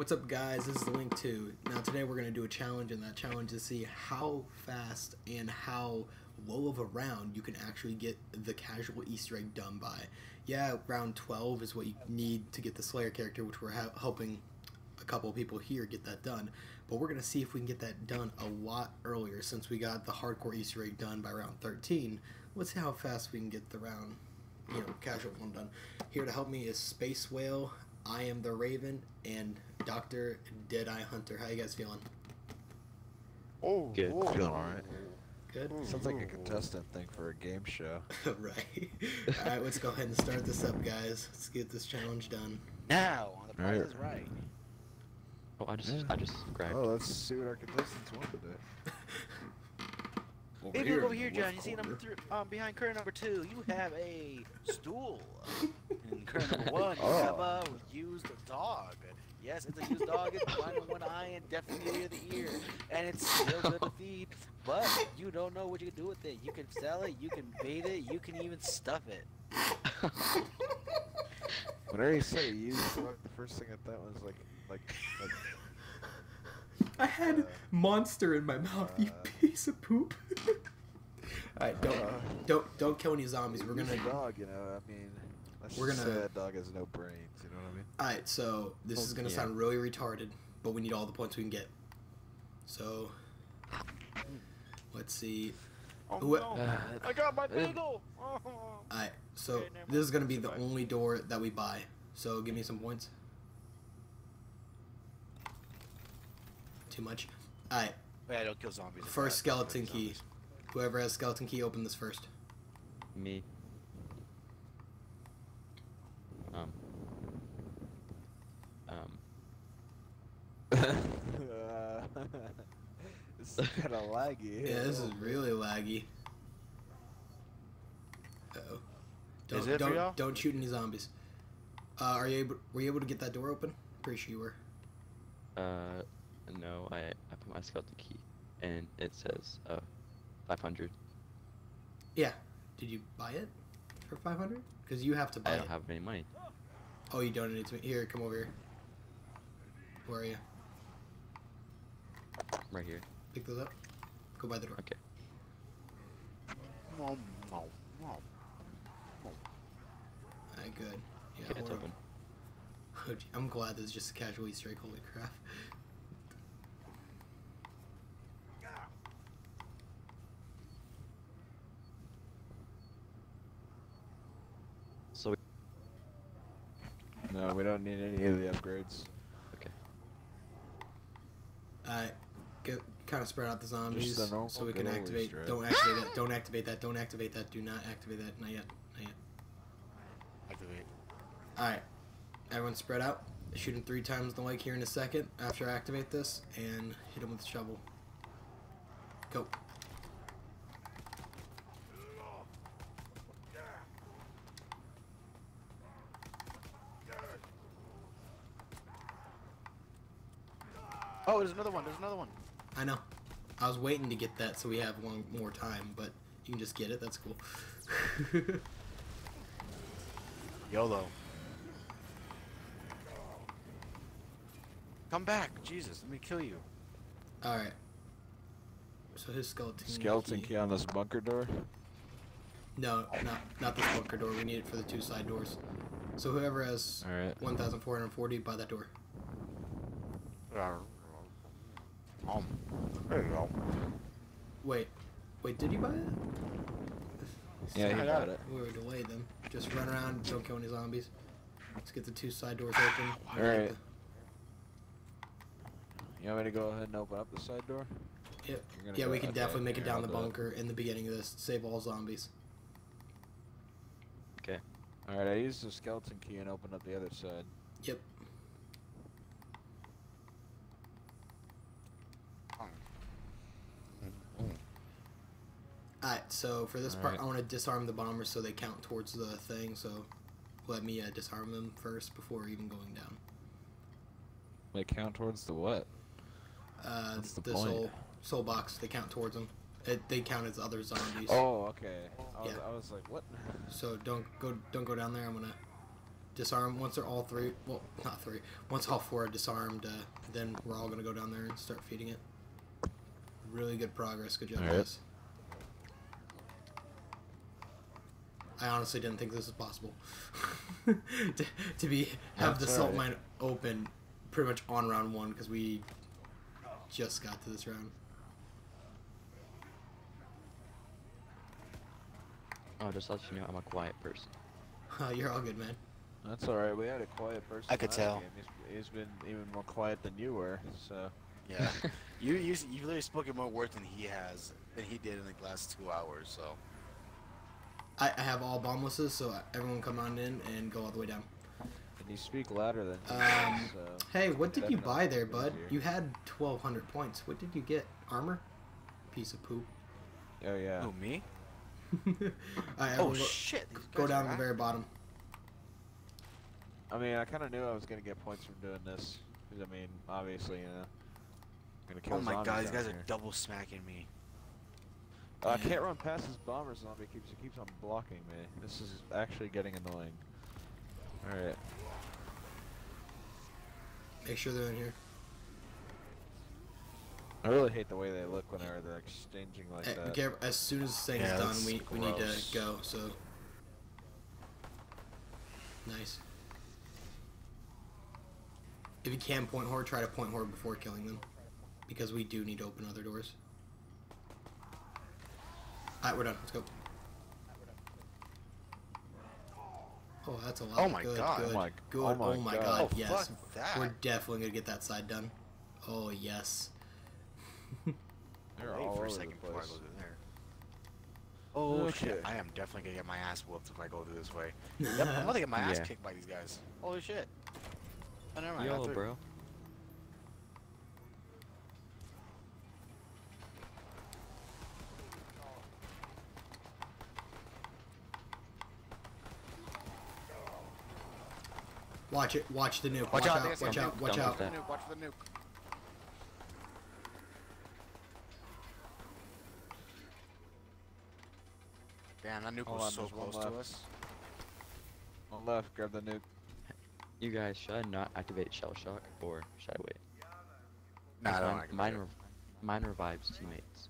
What's up, guys? This is the Link 2. Now, today we're going to do a challenge, and that challenge is to see how fast and how low of a round you can actually get the casual Easter egg done by. Yeah, round 12 is what you need to get the Slayer character, which we're helping a couple people here get that done. But we're going to see if we can get that done a lot earlier since we got the hardcore Easter egg done by round 13. Let's see how fast we can get the round, you know, casual one done. Here to help me is Space Whale, I am the Raven, and Doctor Deadeye Hunter. How you guys feeling? Oh, Good. oh. Feeling alright. Good. Hmm, Sounds like a hmm. contestant thing for a game show. right. All right, let's go ahead and start this up, guys. Let's get this challenge done. Now on the Price Alright. is Right. Oh, I just, I just grabbed. Oh, let's see what our contestants want today. Over Hey, look over here, John. You see number corner. three, um, behind curtain number two, you have a stool. Uh, in curtain number one, oh. you Oh. have a used dog. Yes, it's a used dog. It's blind in one eye and deaf in the other ear, and it's still good to feed. But you don't know what you can do with it. You can sell it. You can bait it. You can even stuff it. Whenever you say used dog, the first thing I thought was like, like, like, I had Uh, monster in my mouth. You uh, piece of poop. All right, don't uh, don't don't kill any zombies. We're use gonna. a dog, you know. I mean, let's We're gonna- say that dog has no brains. You know what I mean? All right, so this Oh, is gonna yeah. sound really retarded, but we need all the points we can get. So, let's see. Oh Who- Uh, I got my beagle! Oh. Alright, so Okay, this is gonna be the Survive. only door that we buy. So give me some points. Too much. Alright, Wait, I don't kill zombies. first skeleton key. zombies. Whoever has skeleton key, open this first. me. Um. Um. Uh, this is kind of laggy. Yeah, this is really laggy. Uh oh. Don't, Is it don't, y'all? don't shoot any zombies. Uh, are you able? Were you able to get that door open? Pretty sure you were. Uh. No, I, I put my skeleton key, and it says uh, 500. Yeah. Did you buy it for five hundred? Because you have to buy I don't have any money. Oh, you donated to me. Here, come over here. Where are you? Right here. Pick those up. Go by the door. Okay. Nom, nom, nom. Alright, good. Yeah, Okay, it's open. I'm glad this is just a casual Easter egg. Holy crap. So. No, we don't need any of the upgrades. Okay. Alright, get kind of spread out the zombies the normal so we can activate. Easter. Don't activate that. Don't activate that. Don't activate that. Do not activate that. Not yet. Not yet. Activate. Alright, everyone spread out. Shoot him three times the like here in a second after I activate this and hit him with the shovel. Go. Oh, there's another one. There's another one. I know. I was waiting to get that so we have one more time, but you can just get it. That's cool. YOLO. Come back, Jesus! Let me kill you. Alright. So his skeleton. Skeleton key on this bunker door. No, not not this bunker door. We need it for the two side doors. So whoever has Alright. 1,440 by that door. Um, there you go. Wait, wait, did you buy it? Yeah, he I got got it. We were delayed then. Just run around, don't kill any zombies. Let's get the two side doors open. All right. You want me to go ahead and open up the side door? Yep. Yeah, we can definitely make it down the do it. bunker in the beginning of this. Save all zombies. Okay. All right, I used the skeleton key and opened up the other side. Yep. So for this part, Alright. I want to disarm the bombers so they count towards the thing. So let me uh, disarm them first before even going down. They count towards the what? Uh, What's the the point? soul soul box, they count towards them. It, they count as other zombies. Oh, okay. I was, Yeah. I was like, what? So don't go don't go down there. I'm gonna disarm. Once they're all three, well, not three. Once all four are disarmed, uh, then we're all gonna go down there and start feeding it. Really good progress. Good job, guys. I honestly didn't think this was possible. to, to be have the That's salt alright. mine open pretty much on round one because we just got to this round. Oh, just let you know, I'm a quiet person. You're all good, man. That's alright. We had a quiet person. I could tell. He's, he's been even more quiet than you were. So Yeah. you you you literally spoken more words than he has than he did in the last two hours. So I, I have all bomblesses, so everyone come on in and go all the way down. and you speak louder than Um, so Hey, what did you buy there, bud? here. You had 1,200 points. What did you get? Armor? Piece of poop. Oh yeah. Oh, me? Alright, Oh everyone go, shit! go down to the very bottom. I mean, I kind of knew I was gonna get points from doing this. 'cause, I mean, obviously, you know. I'm gonna kill Oh my god, these down guys are double smacking me. Uh, I can't run past this bomber zombie. Keeps he keeps on blocking me. This is actually getting annoying. All right. Make sure they're in here. I really hate the way they look whenever they're exchanging like Eh, that. okay, as soon as this thing's Yeah, done, that's we, we need to go, so. Nice. If you can point horde, try to point horde before killing them. Because we do need to open other doors. Alright, we're done. Let's go. Oh, that's a lot. Oh my good, God. Good, Oh my- good. oh my oh my God. god, Oh, yes. fuck. We're definitely gonna get that side done. Oh, yes. They're all for over a the second before I place. go through there. Oh Okay. shit! I am definitely gonna get my ass whooped if I go through this way. Yep, I'm gonna get my ass Yeah. kicked by these guys. Holy shit! Oh, never mind. I got Yo, through. bro. Watch it. Watch the nuke. Watch Watch, out, I out. think I see Watch out. nuke. Watch Don't out. let Watch the nuke. Watch for the nuke. Damn, that nuke Hold was on, so there's one close to us. On left, grab the nuke. You guys, should I not activate Shell Shock or should I wait? Nah, I 'Cause don't mine, like mine, it. mine revives teammates.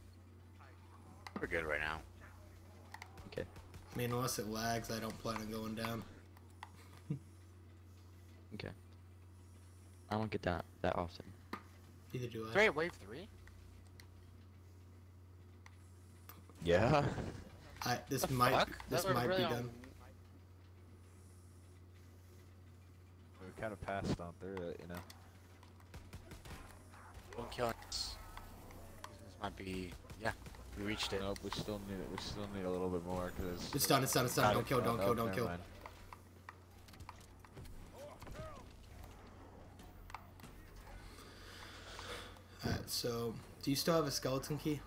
We're good right now. Okay. I mean, unless it lags, I don't plan on going down. Okay. I don't get that that often. Neither do I. Great, wave three. Yeah. I this The might fuck? this That might really be on- done. We kind of passed on through it, you know. Don't kill us. This might be. Yeah, we reached it. Nope, we still need it. We still need a little bit more because It's done. It's done. It's done. Got Don't it. kill. Don't kill. Don't kill. Alright. So, do you still have a skeleton key?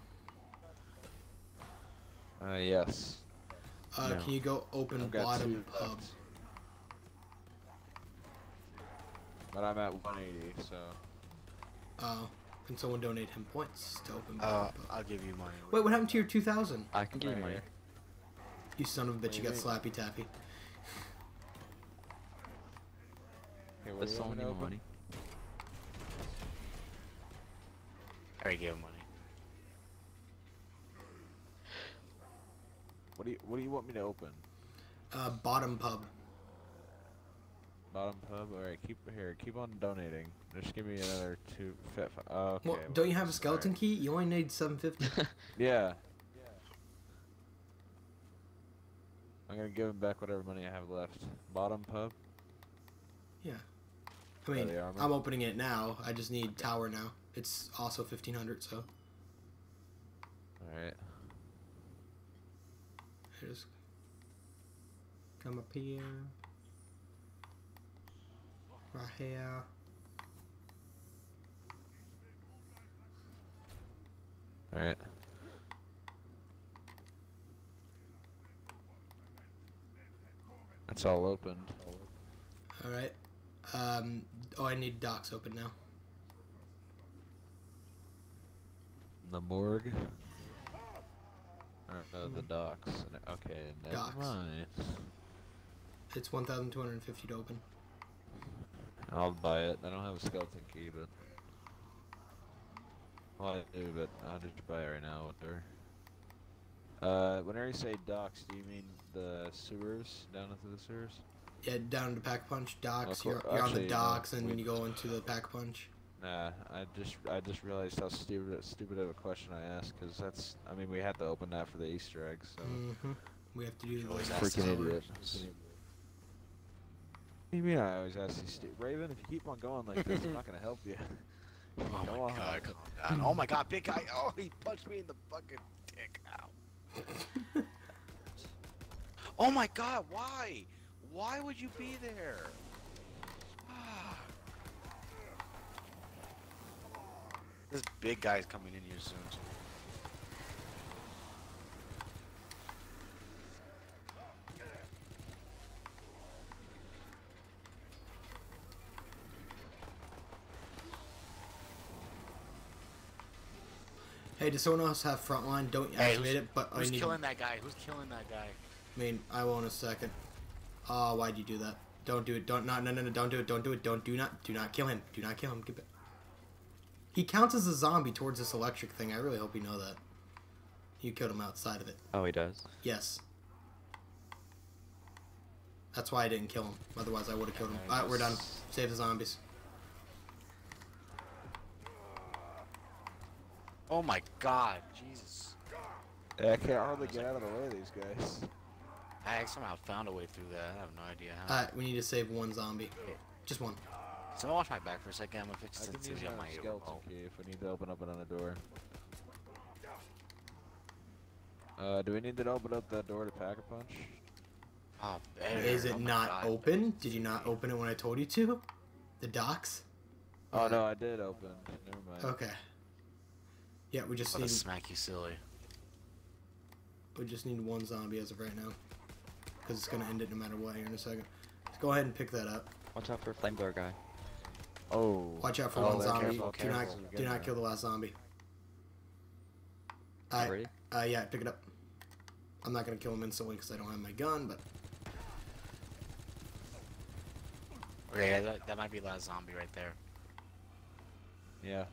Uh, yes. Uh, No. Can you go open I've got bottom pub? But I'm at 180, so. Oh, can someone donate him points to open Uh, pub? I'll give you money. Wait, what happened to your 2,000? I can give you money. You son of a bitch! You got What slappy tappy. Okay, what But do you someone want me need to my open? money. I already gave him money. What do you What do you want me to open? Uh, bottom pub. Bottom pub. All right, keep here. Keep on donating. Just give me another two. Fit, oh, okay. Well, don't you have a alright. skeleton key? You only need 750. Yeah. Yeah. I'm gonna give him back whatever money I have left. Bottom pub. yeah. I mean. I'm opening it now. I just need tower now. It's also 1500, so All right. I just come up here. Right here. All right. It's all opened. All right. Um. Oh, I need docks open now. The morgue. Or, no, the docks. Okay, never Docks. mind. It's 1,250 to open. I'll buy it. I don't have a skeleton key, but. Well, I do, but I'll just buy it right now with her. Uh, whenever you say docks, do you mean the sewers down into the sewers? Yeah, down to Pack Punch docks. cool. You're, you're on Actually, the no, docks, and we- then you go into the Pack Punch. Nah, I just I just realized how stupid stupid of a question I asked because that's I mean we had to open that for the Easter eggs. So hmm We have to do the always ask freaking idiot. What do you mean I always ask these stupid Raven? If you keep on going like this, I'm not gonna help you. Oh Come my on. god, calm down. Oh my god, big guy. Oh, he punched me in the fucking dick. Ow. oh my god, why? Why would you be there? This big guy's coming in here soon. Hey, does someone else have frontline? Don't Hey, activate it, but I Who's need. killing that guy? Who's killing that guy? I mean, I will in a second. Oh, why'd you do that? Don't do it. Don't not no no no. Don't do it. Don't do it. Don't do not do not kill him. Do not kill him. Get back. He counts as a zombie towards this electric thing. I really hope you know that. You killed him outside of it. Oh, he does. Yes. That's why I didn't kill him. Otherwise, I would have killed him. Alright, we're done. Save the zombies. Oh my god, Jesus. Yeah, I can't hardly get out of the way of these guys. I somehow found a way through that. I have no idea how. Alright, we need to save one zombie. Just one. Someone watch my back for a second. I'm gonna fix I this can use on my my skeleton oh. key if we need to open up another door. Uh, do we need to open up that door to pack a punch? Oh, there. Is it Oh not God. open? Did you not open it when I told you to? The docks? Oh no, I did open. Never mind. Okay. Yeah, we just What a need smack you silly. we just need one zombie as of right now. Because it's gonna end it no matter what here in a second. Let's go ahead and pick that up. Watch out for a flamethrower guy. Oh. Watch out for oh, one zombie. careful, do not do not kill the last zombie. You I ready? uh yeah, pick it up. I'm not gonna kill him instantly because I don't have my gun, but Okay, yeah, that, that might be last zombie right there. Yeah.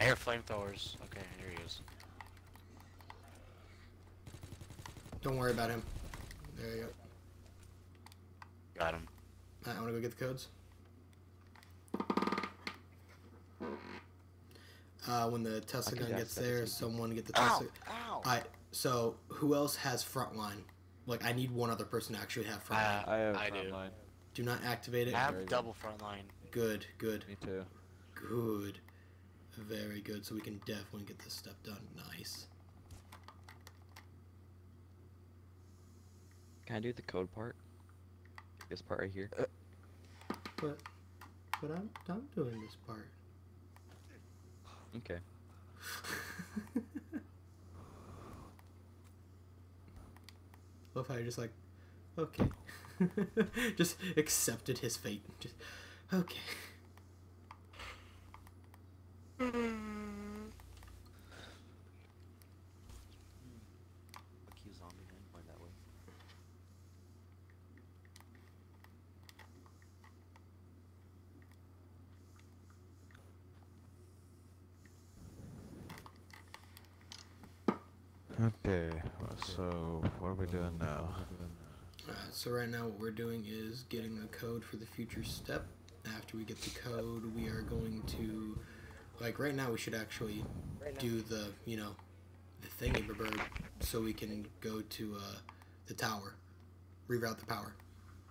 I hear flamethrowers. Okay, here he is. don't worry about him. There you go. Got him. Alright, I wanna go get the codes. Uh, when the Tesla gun gets there, someone get the Ow! Tesla. Ow! Alright, so who else has frontline? Like, I need one other person to actually have Uh, frontline. I have I do. frontline. do not activate it. I have very double front line. Good, good, Me too. good. Very good. So we can definitely get this step done. Nice. Can I do the code part? This part right here. Uh, but, but I'm, I'm doing this part. Okay. Love how you're just like, okay. just accepted his fate. Just, okay. Hmm. Fuck you, zombie. I ain't going that way. Okay, so what are we doing now? Alright, so right now what we're doing is getting the code for the future step. After we get the code, we are going to, like right now we should actually do the, you know, the thingy bird so we can go to uh, the tower, reroute the power.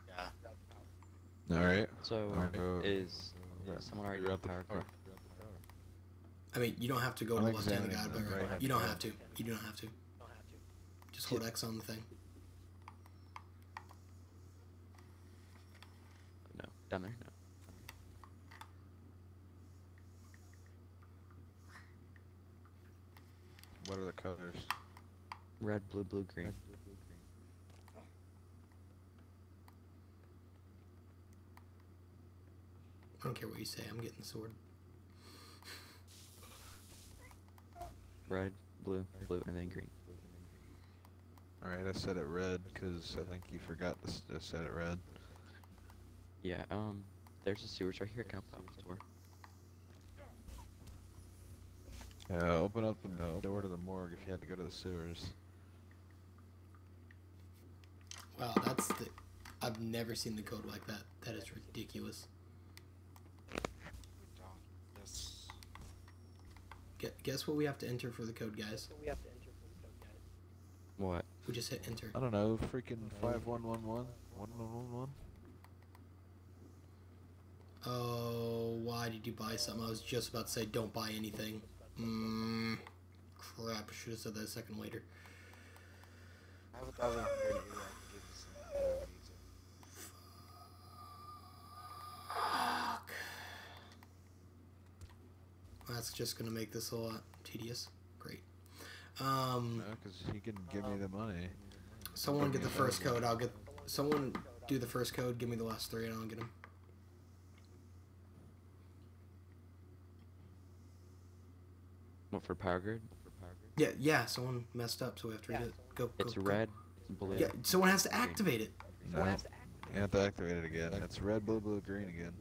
Yeah. All right. So Alright, go- is, is someone already Figure got out the power power. I mean, you don't have to go to I'm the left hand of the guide examining right You don't have to. You do not have to. Don't have to. Just hold X on the thing. No. Down there? No. What are the colors? Red, blue, blue, green. I don't care what you say. I'm getting the sword. Red, blue, blue, and then green. Alright, I set it red because I think you forgot to, s- to set it red. Yeah, um, there's a sewers right here. Can I open the door? Yeah, open up the door to the morgue if you had to go to the sewers. Wow, that's the. I've never seen the code like that. That is ridiculous. Yes. Gu- Guess what we have to enter for the code, guys? What? We just hit enter. I don't know, freaking 5111? 1111? Oh, why did you buy something? I was just about to say don't buy anything. Mmm. Crap, I should have said that a second later. I have a thousand hundred here. I give you some. whatever you need to. Fuck. That's just gonna make this a lot tedious. Great. Um, No, because he can give me the money. someone get the first code. I'll get. Someone do the first code. Give me the last three, and I'll get them. What for power grid? For power grid? Yeah, yeah. Someone messed up, so we have to read it. Go. go It's go. red, blue. Yeah, someone has to activate it. No. You have to activate it again. It's red, blue, blue, green again.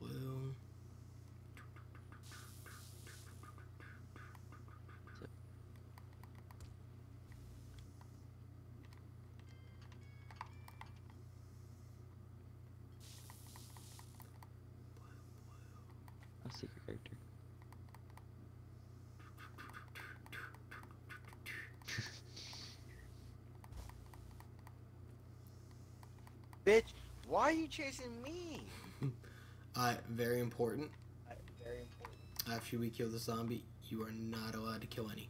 Blue. A secret character. Bitch, why are you chasing me? Uh, very important. After we kill the zombie, you are not allowed to kill any.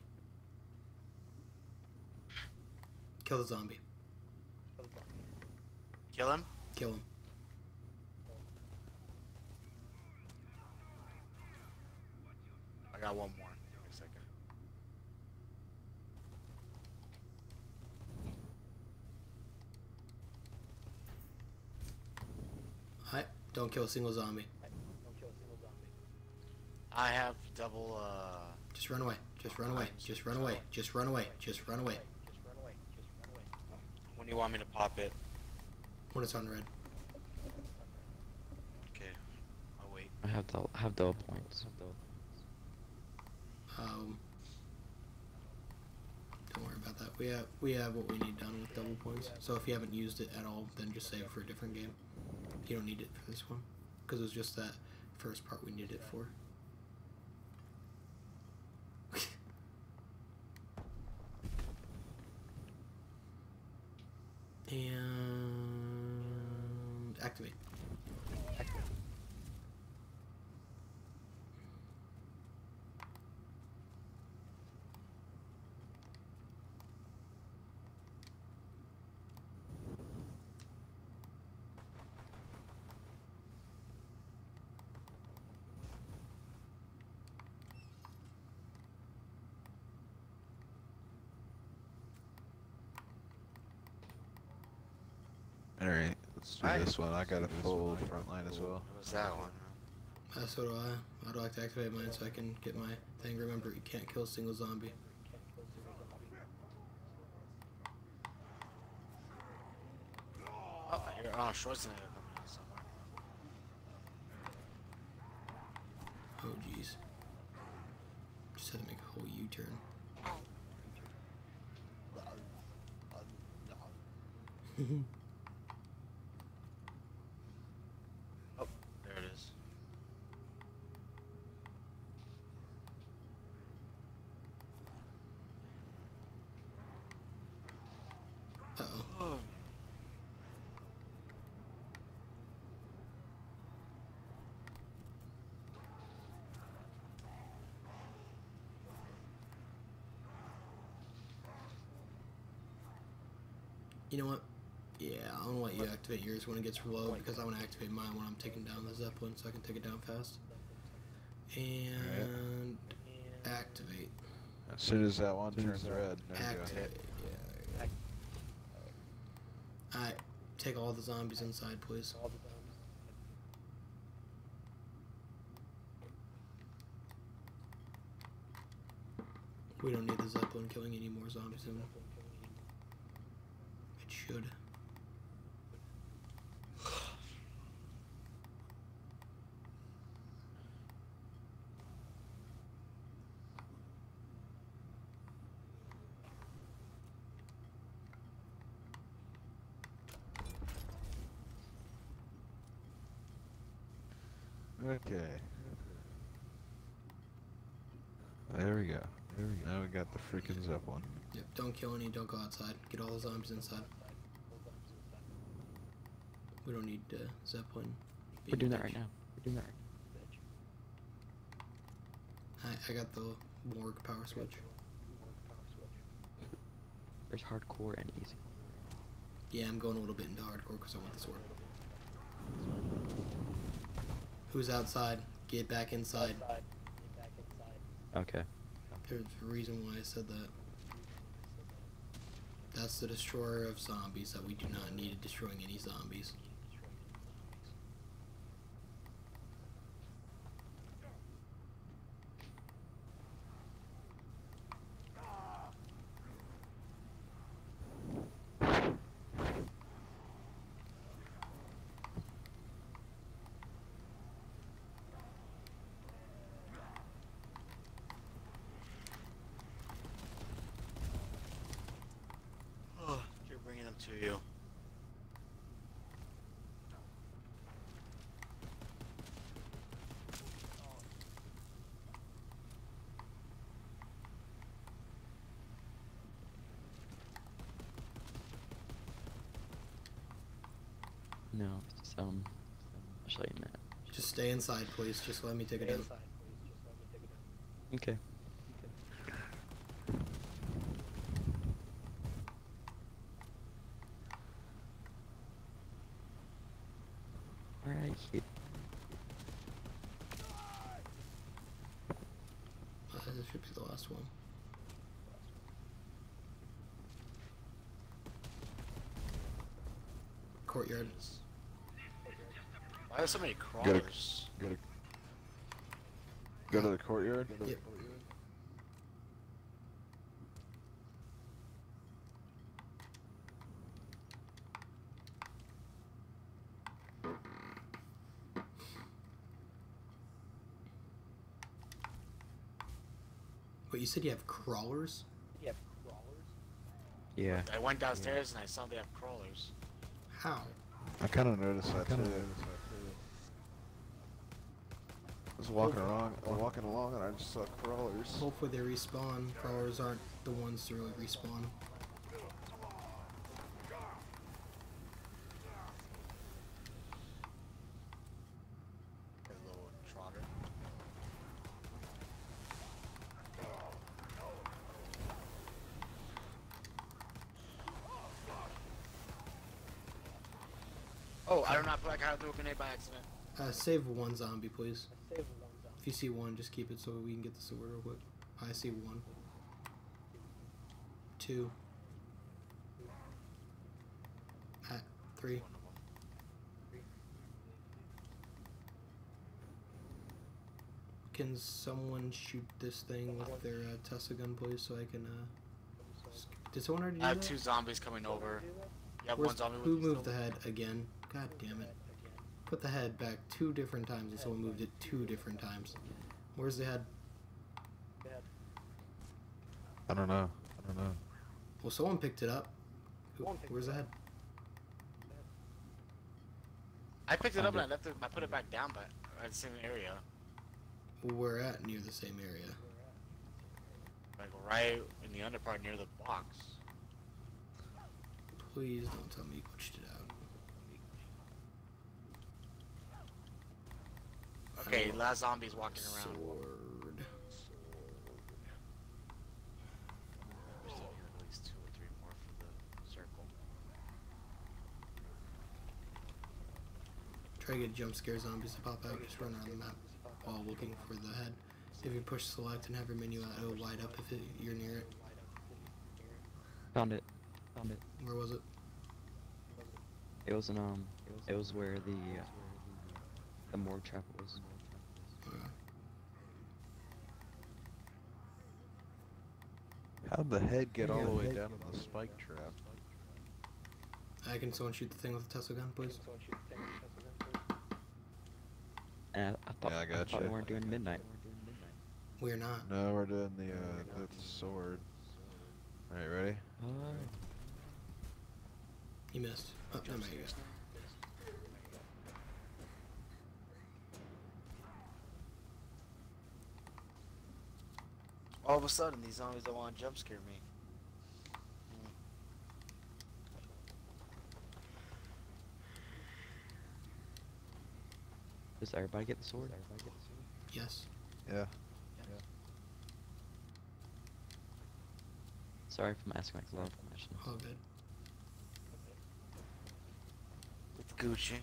Kill the zombie. Kill him. Kill him. I got one more. Give me a second. Alright, don't kill a single zombie. I have double. uh... Just run away. Just run away. Just run away. Just run away. Just run away. When do you want me to pop it? When it's on red. Okay, I'll wait. I have double, have double points. Um, don't worry about that. We have we have what we need done with double points. So if you haven't used it at all, then just save for a different game. You don't need it for this one because it was just that first part we needed it for. and activate. Alright, let's do Alright. this one. I got a full front line as well. What was that one? Uh, so do I. I'd like to activate mine so I can get my thing. Remember, you can't kill a single zombie. Oh, I hear oh, Schwarzenegger coming out somewhere. Oh, jeez. Just had to make a whole U-turn. Oh, there it is. Uh-oh. Oh. You know what? Yeah, I want to let you activate yours when it gets low because I want to activate mine when I'm taking down the Zeppelin so I can take it down fast. And activate. As soon as that one turns red, there you go. Activate. Yeah. Alright, take all the zombies inside, please. We don't need the Zeppelin killing any more zombies in It should. Okay. There we go. There we go. Now we got the freaking Zeppelin. Yep, don't kill any, don't go outside. Get all the zombies inside. We don't need uh, Zeppelin. We're doing that right now. We're doing that right I, I got the morgue power switch. There's hardcore and easy. Yeah, I'm going a little bit into hardcore because I want the sword. Who's outside? Get back inside. Okay. There's a reason why I said that. That's the destroyer of zombies that we do not need destroying any zombies. Oh, you're bringing them to you. No, it's just, um, I'll show you in a minute. Just stay inside, please. Just let me take it down. Okay. Alright, here. Uh, this should be the last one. Courtyard. Why are so many Gotta- crawlers? Go to, go to the courtyard. Yep. Wait, you said you have crawlers? Yeah. I went downstairs and I saw they have crawlers. How? I kind of noticed that kinda too. noticed I was walking along, walking along, and I just saw crawlers. Hopefully they respawn. Crawlers aren't the ones to really respawn. A trotter. Oh, I do not feel like I threw a grenade by accident. Uh, save one zombie, please. You see one, just keep it so we can get the sword real quick. I see one. Two. At three. Can someone shoot this thing with their uh, Tesla gun, please, so I can, uh... Did someone already do I have that? two zombies coming over. You have Where's- one zombie who moved the head again? God damn it. Put the head back two different times and someone moved it two different times. Where's the head? I don't know. I don't know. Well, someone picked it up. Who, where's the head? I picked it up and I left it. I put it back down, but uh, at the same area, We're at near the same area. like right in the under part near the box. Please don't tell me you glitched it out. Okay, last zombie's walking around. Sword. We still need at least two or three more for the circle. Try to get jump scare zombies to pop out. Just run around the map while looking for the head. If you push select and have your menu out, it'll light up if it, you're near it. Found it. Found it. Where was it? It was in, um, it was where the, uh, the morgue trap was. Uh, How'd the head get all the way down to the spike trap? I can someone shoot the thing with the Tesla gun, please? And I, I thought, Yeah, I I got thought we you. weren't doing midnight. We're not. No, we're doing the uh the sword. Alright, ready? Uh, You missed. Oh, never mind, you missed. All of a sudden, these zombies don't want to jump scare me. does everybody get the sword? Everybody get the sword? Yes. Yeah. Sorry if I'm asking like a lot of questions. All good. It's Gucci.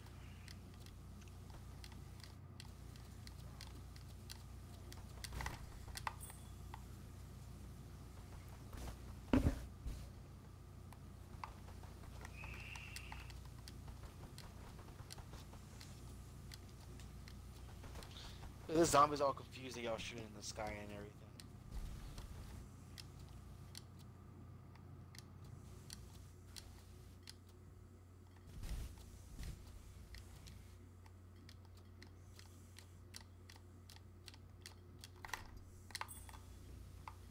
The zombies all confused. They all shooting in the sky and everything.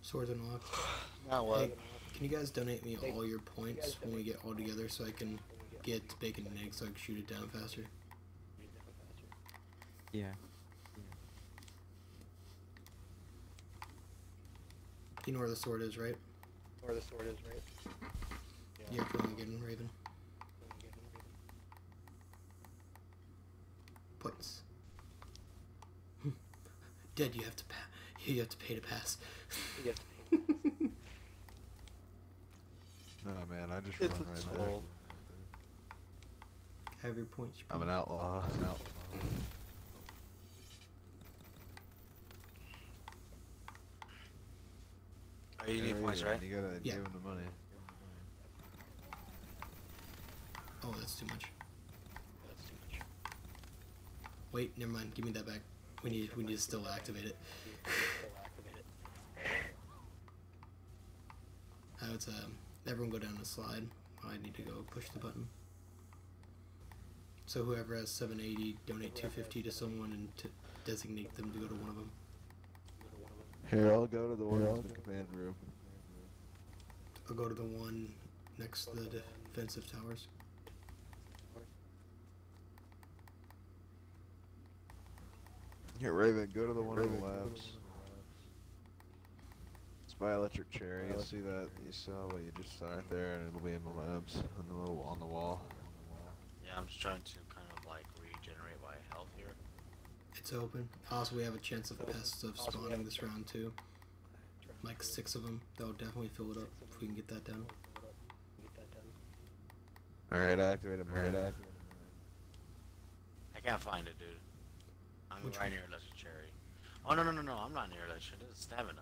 Swords unlocked. Now what? Hey, can you guys donate me all your points when we get all together so I can get bacon and eggs so I can shoot it down faster? Yeah. You know where the sword is, right? Where the sword is, right? You're going again, Raven. Points. Dead. You have to pa- You have to pay to pass. You have No man, I just It's run a right there. toll. Have your points. I'm an outlaw. An outlaw. Oh, you need There points, you right? You gotta Yeah. give him the money. Oh, that's too much. That's too much. Wait, never mind. Give me that back. We need. We need to still activate it. Still activate it. How it's um. Everyone go down the slide. I need to go push the button. So whoever has 780, donate 250 to someone and to designate them to go to one of them. Here, I'll go to the one in the command room. I'll go to the one next to the defensive towers. Here, Raven, go to the one in the labs. It's by Electric Cherry. You'll see that. You saw what you just saw right there, and it'll be in the labs on the little on the wall. Yeah, I'm just trying to kind of like regenerate my health here. It's open. Also, we have a chance of pests of Also, we have spawning this round too. Like six of them. That would definitely fill it up if we can get that done. Get that done. All right, activate him. All right. I can't find it, dude. I'm Which right one? near Electric Cherry. Oh no no no no! I'm not near Electric. This is Stamina.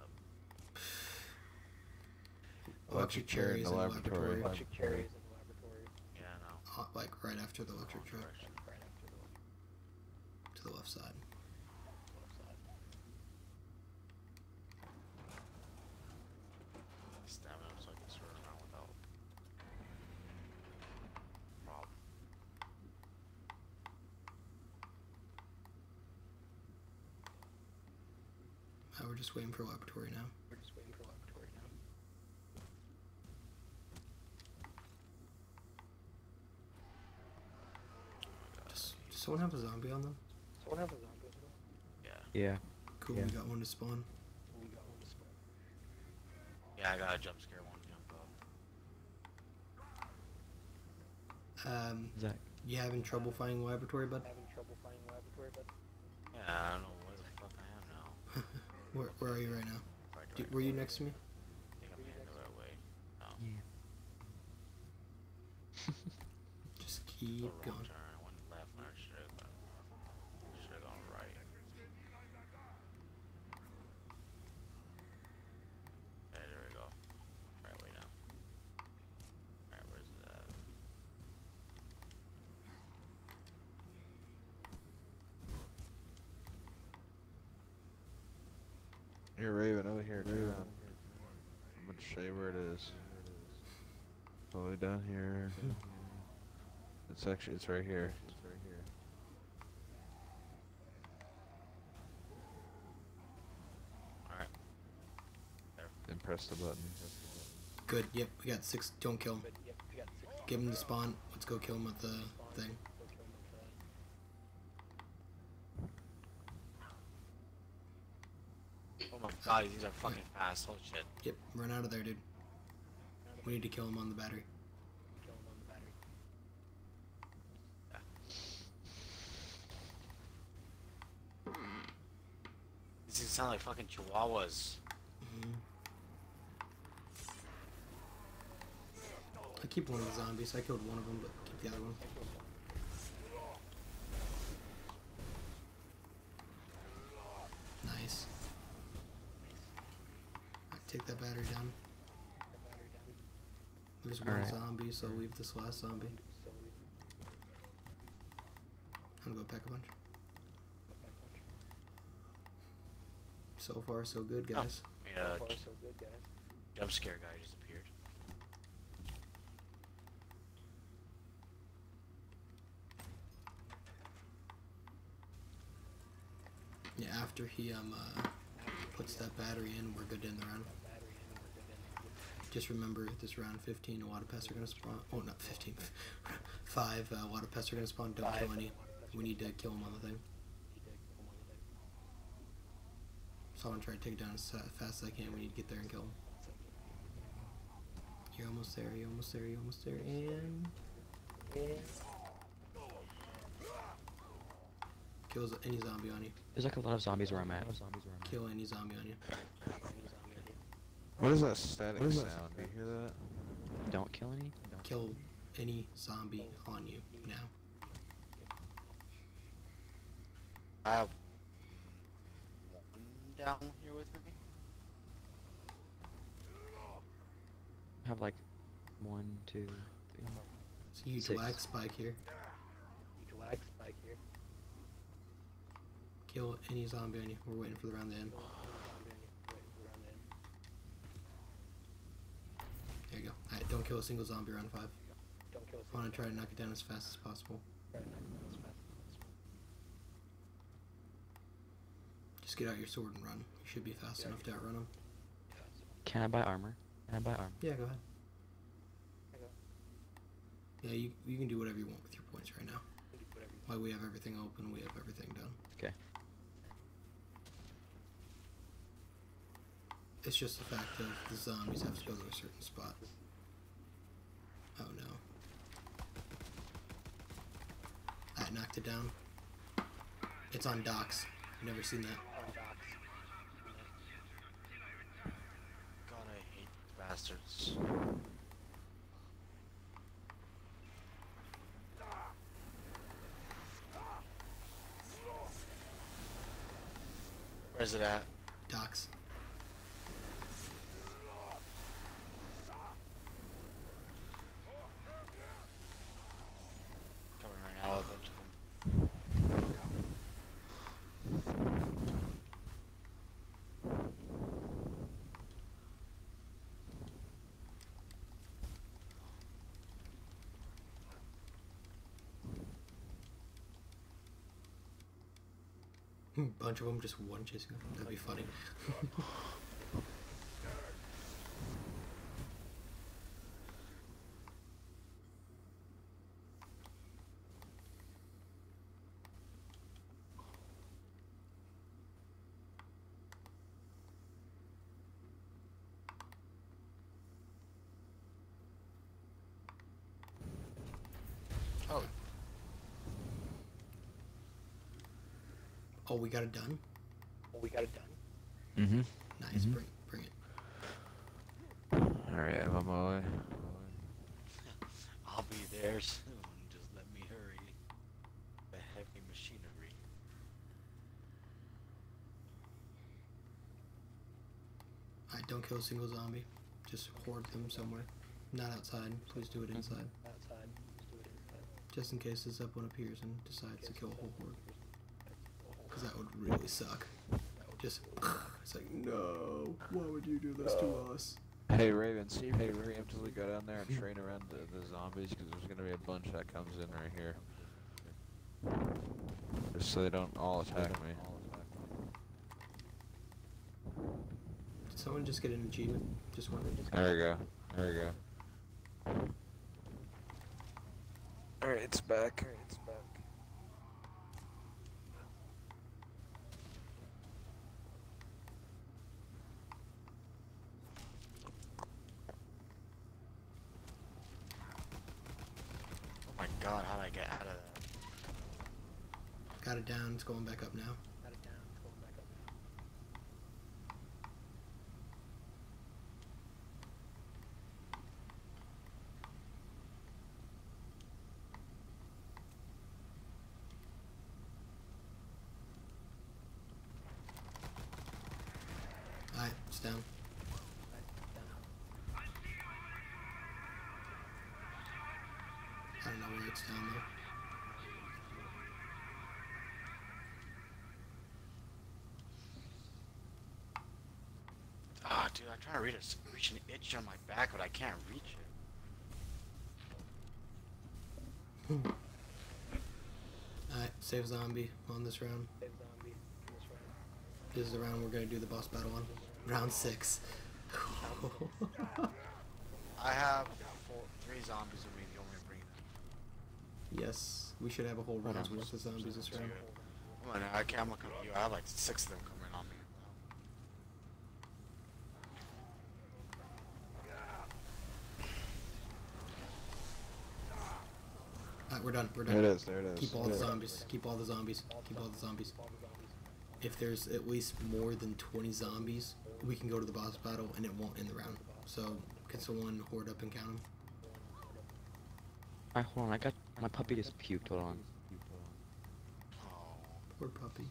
Electric cherries in the laboratory. Electric cherries in the laboratory. Yeah, no. Uh, like right after the electric truck Right after the to the left side. left side. Stamina, so I can swim around without problem. Uh, we're just waiting for laboratory now. We're just waiting for laboratory now. Does, does someone have a zombie on them? Someone have a zombie as well? Yeah. Yeah. Cool, Yeah. we got one to spawn. We got one to spawn. Yeah, I got a jump scare one jump up. Um, Zach. you having trouble finding laboratory, bud? Having trouble finding laboratory, but Yeah, I don't know where the fuck I am now. Where, where are you right now? Right, Do, were you next to me? I think I'm heading the right way. Oh. No. Just keep going. turn. I went left when I should have gone. Should have gone right. Okay, there we go. Right way now. Alright, where's that? Here, Raven, over here. Turn around. I'm gonna show you where it is. All the way down here. It's actually it's right here. It's right here. Alright. And press the button. Good. Yep. We got six. Don't kill him. But yep, we got six. Give him the spawn. Let's go kill him with the thing. Go kill 'em with Oh my god, these are fucking fast. Oh shit. Yep. Run out of there, dude. We need to kill him on the battery. Kill 'em on the battery. These things sound like fucking chihuahuas. Mhm. I keep one of the zombies. I killed one of them, but keep the other one. Nice. Alright, take that battery down. The battery down. There's one Alright. zombie, so leave this last zombie. We I'm gonna go pack a bunch. go back bunch. So far, so good, guys. Yeah, so far, so good, guys. jump scare guy just appeared. Yeah, after he um uh, puts that battery in, we're good to end the round. That battery in and we're good in. Just remember, this round 15 water pests are gonna spawn. Oh, not 15. Five uh, water pests are gonna spawn. Don't kill any. We need to kill them on the thing. Need to kill 'em on the thing. So I'm gonna try to take it down as fast as I can. We need to get there and kill them. So, You're almost there. You're almost there. You're almost there. And kill z- any zombie on you. There's like a lot of zombies where I'm at. Kill any zombie on you. enemies on me, I think. What is that static What is that sound? Do you hear that? Don't kill any. Don't. Kill any zombie on you now. I have one down here with me. I have like one, two, three. It's a huge Six. lag spike here. Huge lag spike here. Kill any zombie on you. We're waiting for the round to end. Kill any zombie on you. Wait, we're on the end. There you go. Alright, don't kill a single zombie round five. Don't kill us. I want to try to knock it down as fast as possible. Just get out your sword and run. You should be fast Yeah, enough to outrun them. Can I buy armor? Can I buy armor? Yeah, go ahead. Yeah, you, you can do whatever you want with your points right now. Like we have everything open, we have everything done. Okay. It's just the fact that the zombies have to go to a certain spot. Oh no. I knocked it down. It's on docks. Never seen that. On docks. God, I hate bastards. Where's it at? Docks. Coming right now, a bunch of them. Bunch of them just one chasing them. That'd be funny. Oh, oh, we got it done? Well, we got it done. Mm-hmm. Nice. Mhm. Bring, bring it. Alright, I'm on my way. I'll be there soon. Just let me hurry. The heavy machinery. Alright, don't kill a single zombie. Just hoard them somewhere. Not outside. Please do it inside. Outside. Let's do it inside. Just in case this up one appears and decides to kill a whole horde. Because that would really suck. That would just, it's like, no, why would you do this to us? Hey Raven, see if you preemptively go down there and train around the, the zombies, because there's gonna be a bunch that comes in right here. Just so they don't all attack me. Did someone just get an achievement? Just wondering. There we go. There we go. Alright, it's back. It's back. Oh my god, how did I get out of that? Got it down. It's going back up now. Got it down. It's going back up. Alright, it's down. Right. I don't know where it's down though. Ah, dude, I'm trying to reach, a, reach an itch on my back, but I can't reach it. Alright, save zombie on this round. Save zombie in this round. This is the round we're gonna do the boss battle on. Round six. I have four, three zombies with me. The only bringing yes, we should have a whole round's worth of zombies this round. Come on, I can't. I'm at you. I have like six of them coming on me. Alright, we're done. We're done. There done. it is, there it is. Keep all There the it is. zombies. Keep all the zombies. Keep all the zombies. All the zombies. If there's at least more than 20 zombies, we can go to the boss battle and it won't end the round. So, can someone hoard up and count them? Alright, hold on. I got my puppy just puked. Hold on. Oh, Poor puppy.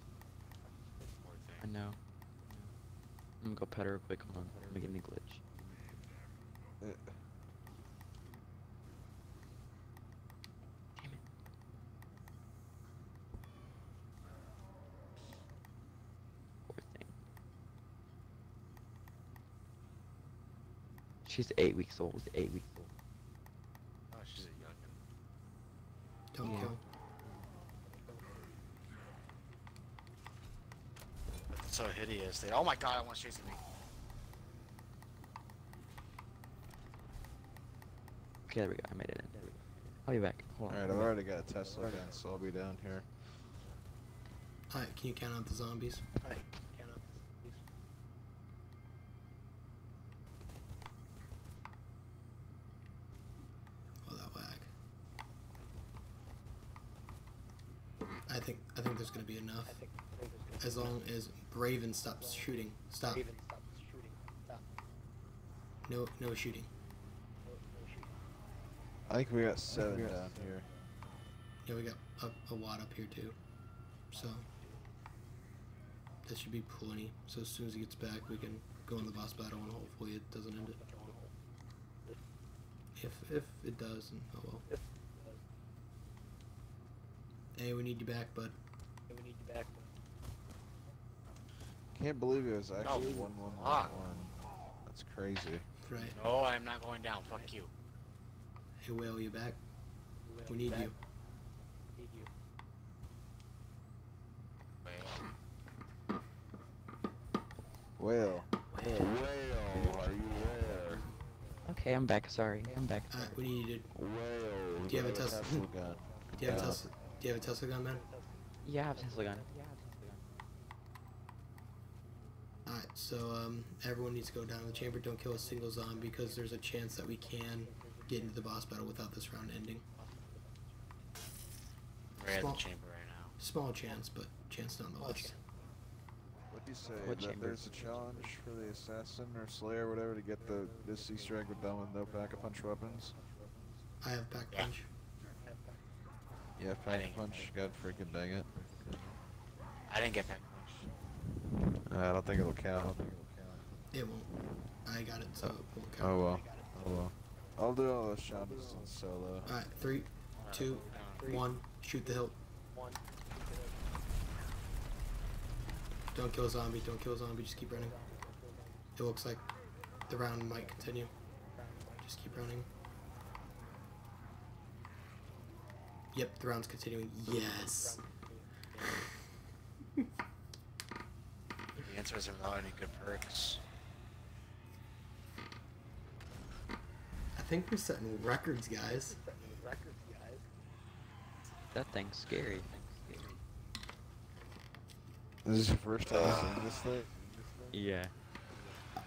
I know. I'm gonna go pet her real quick. Hold on. Let me get me glitch. Uh, Damn it. Poor thing. She's eight weeks old. Eight weeks old. Oh, she's a youngin'. Don't Yeah. kill. It's so hideous. They, oh my god, one's chasing me. Okay, there we go. I made it in. There we go. I'll be back. Hold on. Alright, I've already got a Tesla gun, so I'll be down here. Alright, can you count out the zombies? Count up. Please. Oh, that whack. I think I think there's gonna be enough. I think, I think As long as Braven stops shooting. Stop. Raven, stop shooting. Stop. No no shooting. No, no shooting. I think we got seven down here. Yeah, we got a, a wad up here too. So that should be plenty. So as soon as he gets back, we can go in the boss battle and hopefully it doesn't end it. If if it does, and oh well. If, Hey, we need you back, bud. Uh, we need you back. Can't believe it was actually Oh, one one one fuck. That's crazy. Right. No, I'm not going down. Fuck you. Hey, Whale, you back? will We need back. you. Need you. Whale. Whale, are you there? Okay, I'm back. Sorry. I'm back. Alright, we need you to. Whale. Do you have a Tesla? Tesla gun? Do you have a Yeah. Tesla? Do you have a Tesla gun, man? Yeah, I have a Tesla gun. Yeah, I have a Tesla gun. Alright, so um, everyone needs to go down to the chamber. Don't kill a single zombie because there's a chance that we can get into the boss battle without this round ending. We're at Small- the chamber right now. Small chance, but chance nonetheless. chance. What do you say? What that there's a challenge for the assassin or slayer or whatever to get the this Easter egg with done with no pack a punch weapons? I have pack Yeah. punch. Have back. Yeah, I pack didn't a get punch. God freaking dang it. I didn't get back much. Uh, I don't think it'll count. It won't. I got it, so it won't count. Oh well. Oh well. I'll do all those shots in solo. Alright, three, two, Three. one. Shoot the hilt. One. Don't kill a zombie. Don't kill a zombie. Just keep running. It looks like The round might continue. Just keep running. Yep, the round's continuing. Yes. The answer is without any good perks. I think we're setting records, guys. Records, guys. That thing's scary. This is your first time uh. seeing this thing? Yeah.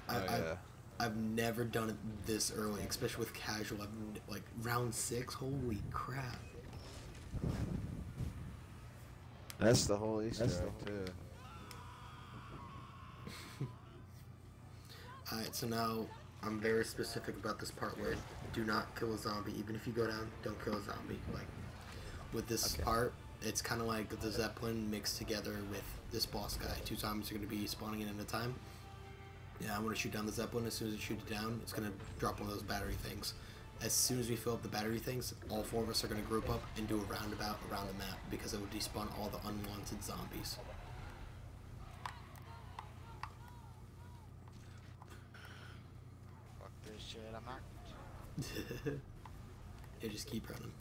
I, oh, I, yeah. I've never done it this early, especially with casual. I've n- like round six. Holy crap! That's the whole Easter egg, too. Alright, so now I'm very specific about this part where do not kill a zombie. Even if you go down, don't kill a zombie. Like with this Okay. part, it's kind of like the Zeppelin mixed together with this boss guy. Two zombies are going to be spawning in at a time. Yeah, I'm going to shoot down the Zeppelin. As soon as I shoot it down, it's going to drop one of those battery things. As soon as we fill up the battery things, all four of us are going to group up and do a roundabout around the map because it will despawn all the unwanted zombies. Fuck this shit, I'm not. yeah, just keep running.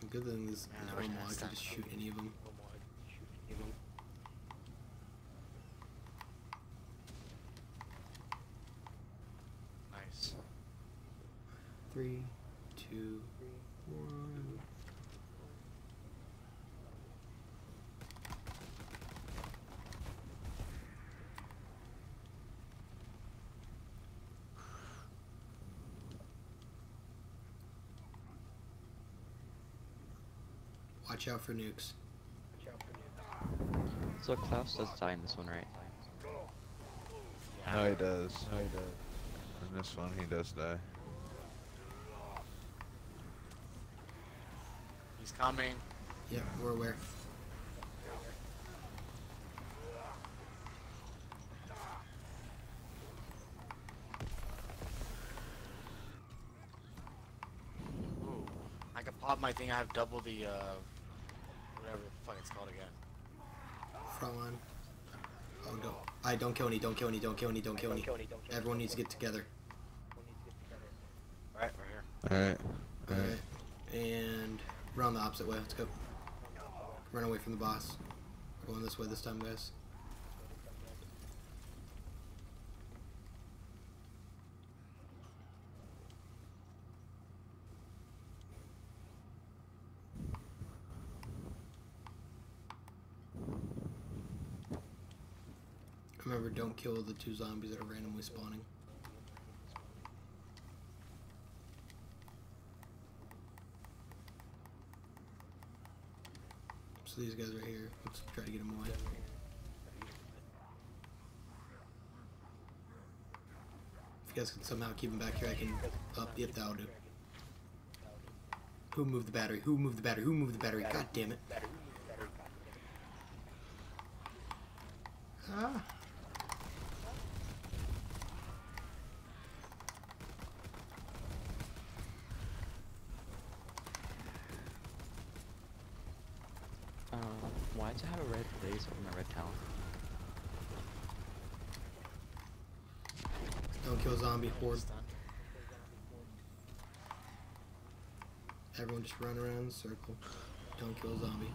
The good thing is, Man, is I wish one can just shoot any of them. Come on, shoot any of them. Nice. Three, two, one. Watch out for nukes. Watch out for nukes. So Klaus does die in this one, right? No, he does. No, he does. In this one, he does die. He's coming. Yeah, we're aware. Ooh. I can pop my thing, I have double the, uh, the fuck it's called again. Front line. Oh, don't. I don't kill any, don't kill any, don't kill any, don't kill any. Don't kill any, don't kill Everyone needs to get together. Everyone needs to get together. Right, right here. Alright. Alright. And run the opposite way. Let's go. Run away from the boss. We're going this way this time, guys. Don't kill the two zombies that are randomly spawning. So these guys are here. Let's try to get them away. If you guys can somehow keep them back here, I can up. Yep, that'll do. Who moved the battery? Who moved the battery? Who moved the battery? God damn it. Ah. Um, why does it have a red blaze over my red talent? Don't kill zombie horde. Stunned. Just run around in a circle. Don't kill a zombie.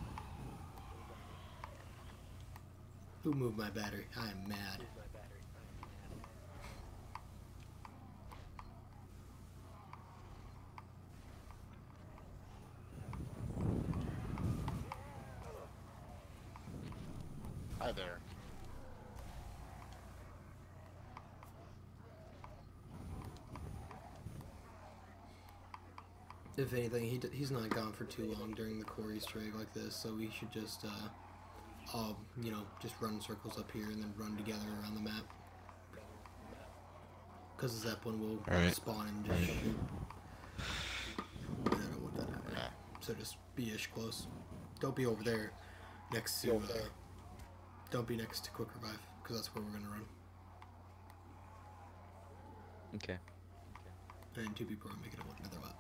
Who moved my battery? I am mad. If anything, he d- he's not gone for too long during the core Easter egg like this, so we should just, uh, all, you know, just run circles up here and then run together around the map. Because the Zeppelin will Alright. spawn and just Right. shoot. I don't want that happening. So just be ish close. Don't be over there next to, over uh, there. don't be next to Quick Revive, because that's where we're gonna run. Okay. And two people are making it another lap.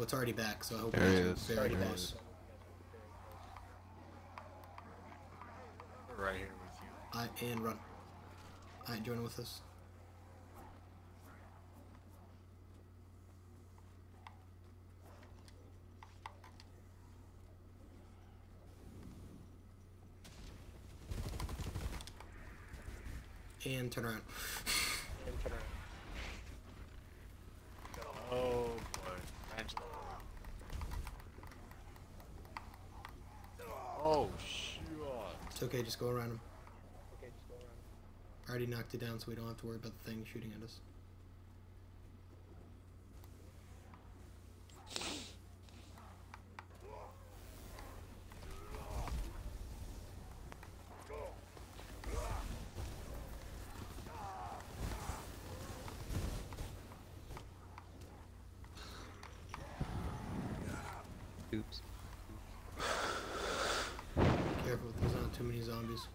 Well, it's already back, so I hope There he we're is. very Already back. close. Right here with you. I and run. Alright, join with us. And turn around. And turn around. Oh boy. Angela. Oh shit. It's okay, just go around him. Okay, just go around. I already knocked it down so we don't have to worry about the thing shooting at us. Oops. Careful, there's not too many zombies.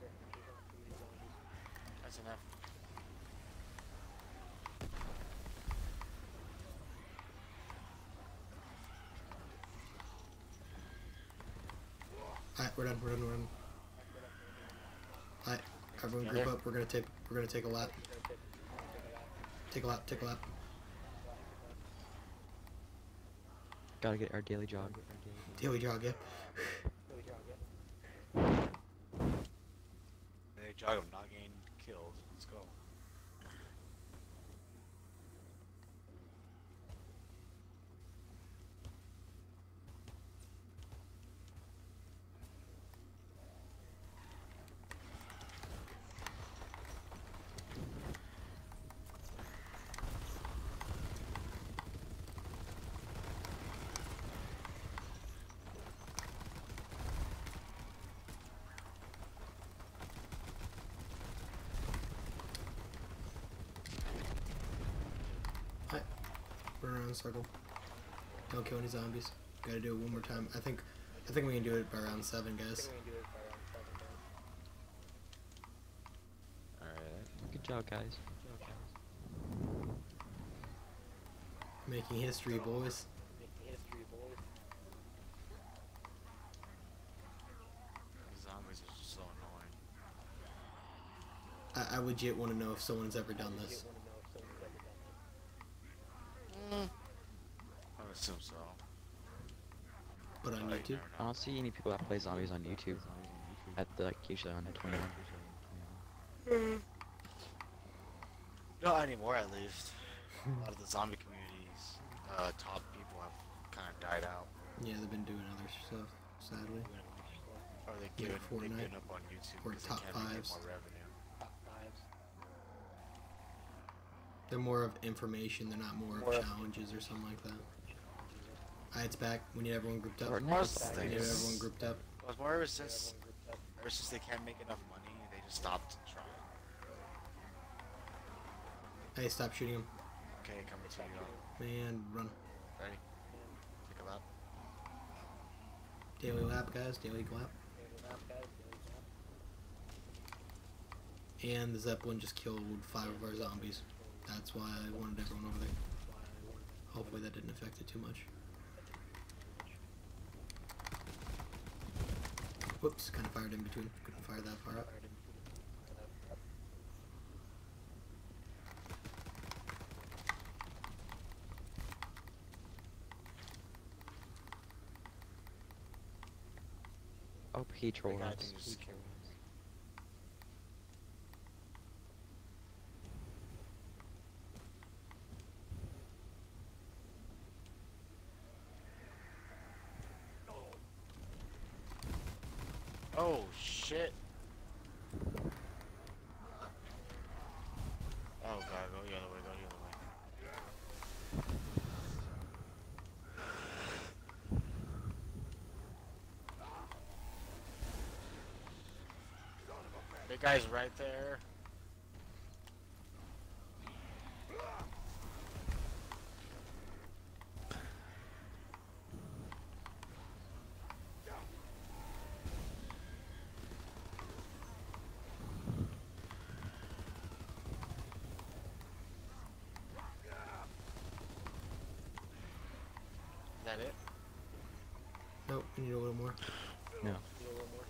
That's enough. Alright, we're done, we're done, we're done. Alright, everyone group up, we're gonna take we're gonna take a lap. Take a lap, take a lap. Gotta get our daily jog. Daily jog, yeah. Really jog, yeah. They jog him, not getting killed. Let's go. Run a circle. Don't kill any zombies. Gotta do it one more time. I think I think we can do it by round seven, guys. think we can do it by around seven, guys. Alright. Good job, guys. Making history, boys. Making history, boys. The zombies are just so annoying. I, I legit want to know if someone's ever done this. want to know if someone's ever done I would assume so. But on you YouTube, never I don't see any people that play zombies on YouTube. At the like usually on 21. Not anymore, at least. A lot of the zombie communities, uh, top people have kind of died out. yeah, they've been doing other stuff. Sadly, Or they Yeah, give it, they Fortnite. give it up on YouTube Or because they top can't make fives. more revenue. Top fives. they're more of information. They're not more, More of of- challenges or something like that. Alright, it's back. We need everyone grouped up. Fortnite Most is of the We need everyone grouped up. Well, it's more ever Yeah, since, everyone grouped up. ever since they can't make enough money, they just stopped trying. Hey, stop shooting him. Okay, coming to you. Man, run. Ready? Take a lap. Daily lap, guys. Daily lap. Daily map, guys. Daily map. And the Zeppelin just killed five of our zombies. That's why I wanted everyone over there. That's why I wanted to- Hopefully that didn't affect it too much. Whoops, kind of fired in between. Couldn't fire that far up. Fired in between. Fired up. Oh, he troll guy us. can just kill Oh shit. Oh god, go the other way, go the other way. The guy's right there. Is that it? Nope, we need a little more. No. Do a little more.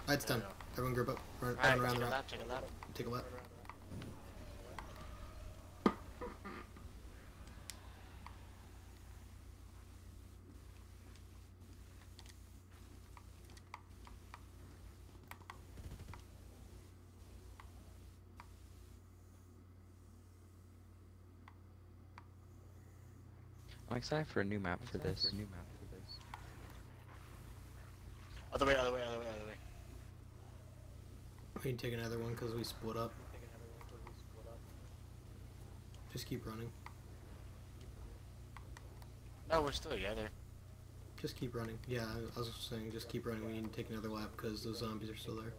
Alright, it's done. Yeah. Everyone group up. Run, Alright, run around take the a map. lap, take a lap. Take a lap. I'm excited for a new map for this. New map for this. Other way, other way, other way, other way. We can take another one because we split up. Just keep running. No, we're still together. Just keep running. Yeah, I- I was saying, just keep running. We need to take another lap because those zombies are still there.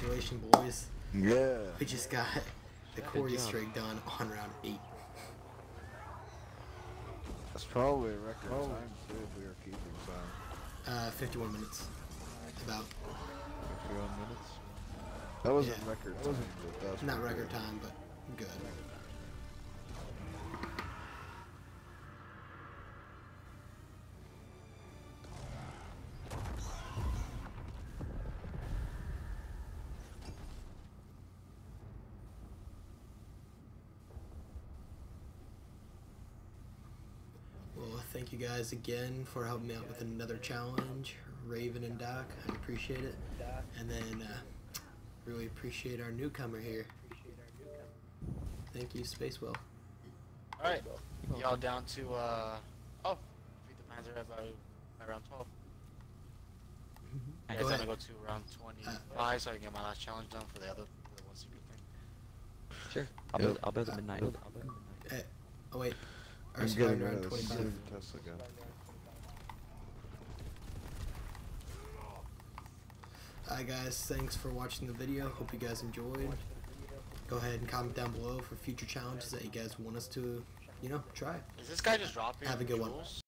Congratulations, boys. Yeah. We just got the Corey job. streak done on round eight. That's probably a record time too if we were keeping time. Uh, 51 minutes. About. 51 minutes. That wasn't Yeah. record time, but that was Not record good. time, but good. Guys again for helping me out with another challenge. Raven and Doc, I appreciate it. And then, uh, really appreciate our newcomer here. Thank you, Spacewell. Alright, y'all down to, uh, oh, feed the Panzer by, by round 12. I Go guess I'm gonna go to round 25 so I can get my last challenge done for the other, for the one secret thing. Sure. I'll build. I'll build at midnight. I'll build at midnight. Oh wait, our I'm sky getting round rid of the 25. Tesla gun. Alright guys, thanks for watching the video. Hope you guys enjoyed. Go ahead and comment down below for future challenges that you guys want us to, you know, try. Is this guy just dropping Have a good one. jewels?